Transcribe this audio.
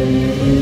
Música